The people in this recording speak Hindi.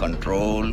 Control.